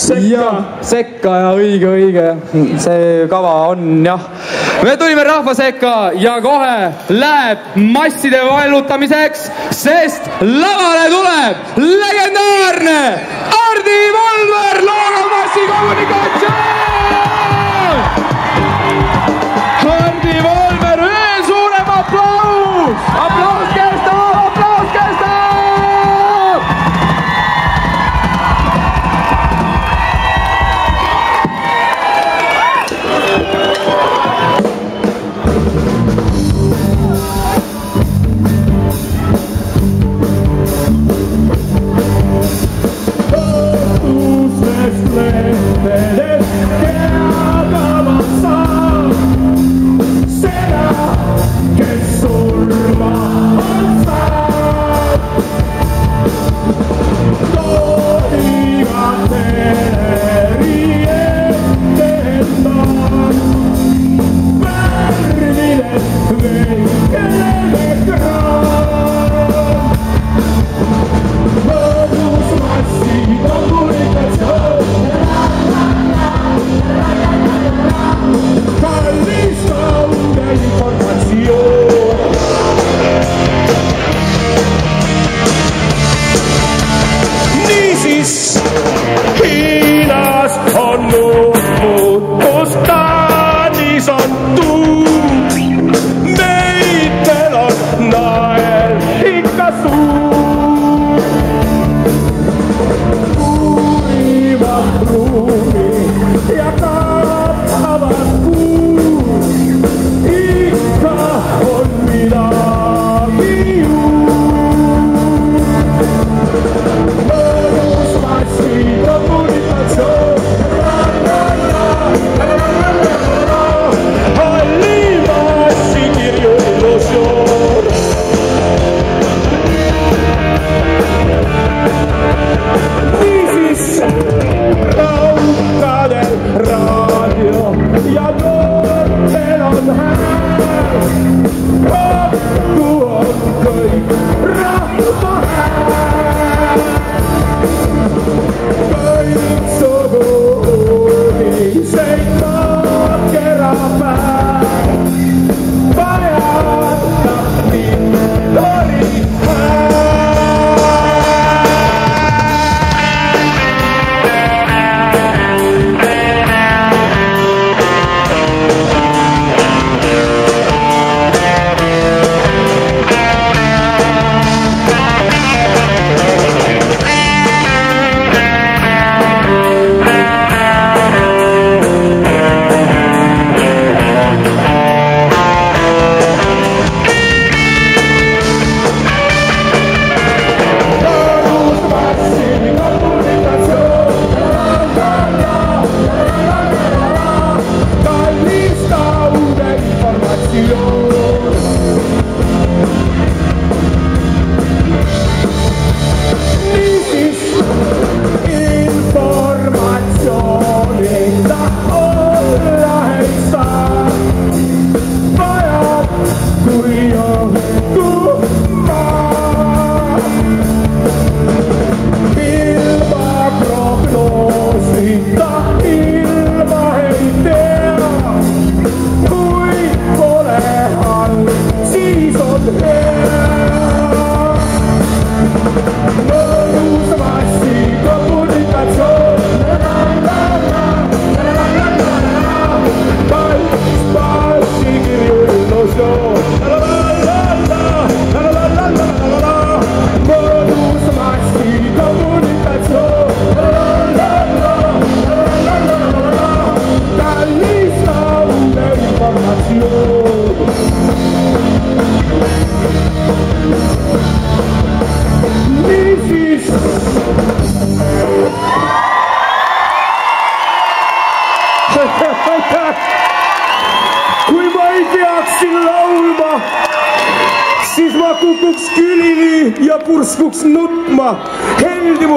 sekka, sekka ja õige, õige, see kava on jah. me tulime rahva sekka ja kohe läheb masside vaelutamiseks, sest lavale tuleb legendaarne Hardi Valver Loomamassi kommunikatsioon. Greece, Chinas Honopostanis on tuut, meitel Oh, Jakubuks Kylini ja Purskuks Nutma, Heldimu